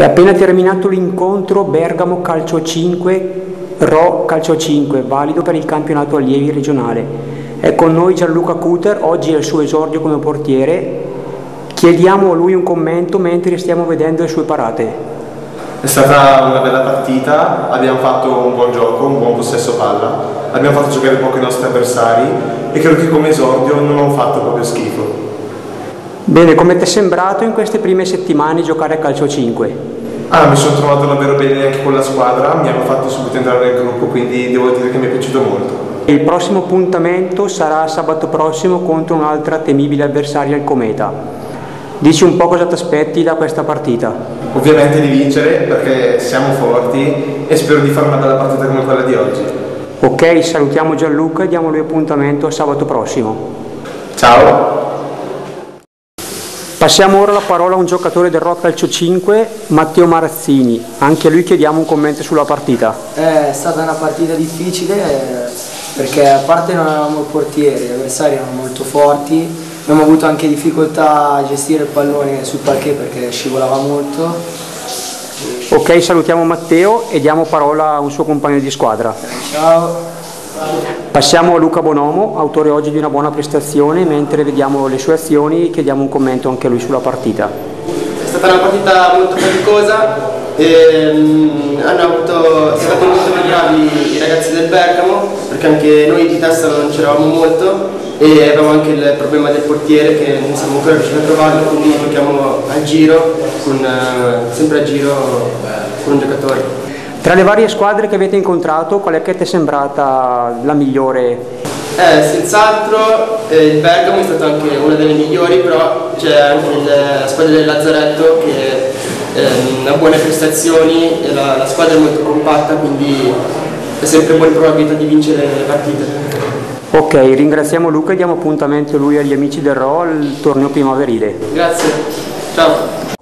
È appena terminato l'incontro Bergamo Calcio 5, Ro Calcio 5, valido per il campionato allievi regionale. È con noi Gianluca Cuter, oggi è il suo esordio come portiere. Chiediamo a lui un commento mentre stiamo vedendo le sue parate. È stata una bella partita, abbiamo fatto un buon gioco, un buon possesso palla, abbiamo fatto giocare poco i nostri avversari e credo che come esordio non ho fatto proprio schifo. Bene, come ti è sembrato in queste prime settimane giocare a calcio 5? Ah, mi sono trovato davvero bene anche con la squadra, mi hanno fatto subito entrare nel gruppo, quindi devo dire che mi è piaciuto molto. Il prossimo appuntamento sarà sabato prossimo contro un'altra temibile avversaria, il Cometa. Dici un po' cosa ti aspetti da questa partita? Ovviamente di vincere perché siamo forti e spero di fare una bella partita come quella di oggi. Ok, salutiamo Gianluca e diamo lui appuntamento a sabato prossimo. Ciao! Passiamo ora la parola a un giocatore del Rock Calcio 5, Matteo Marazzini. Anche a lui chiediamo un commento sulla partita. È stata una partita difficile eh, perché a parte non avevamo portieri, gli avversari erano molto forti Abbiamo avuto anche difficoltà a gestire il pallone sul parquet perché scivolava molto. Ok, salutiamo Matteo e diamo parola a un suo compagno di squadra. Ciao. Passiamo a Luca Bonomo, autore oggi di una buona prestazione, mentre vediamo le sue azioni chiediamo un commento anche a lui sulla partita. È stata una partita molto faticosa, e, um, hanno avuto, sono stati molto bravi i ragazzi del Bergamo, perché anche noi di testa non c'eravamo molto, e abbiamo anche il problema del portiere che non siamo ancora riusciti a trovarlo, quindi giochiamo a giro, con, eh, sempre a giro con un giocatore. Tra le varie squadre che avete incontrato, qual è che ti è sembrata la migliore? Eh, senz'altro eh, il Bergamo è stato anche una delle migliori, però c'è anche il, la squadra del Lazzaretto che ehm, ha buone prestazioni e la, la squadra è molto compatta, quindi è sempre buona probabilità di vincere le partite. Ok, ringraziamo Luca e diamo appuntamento lui agli amici del RO al torneo primaverile. Grazie, ciao.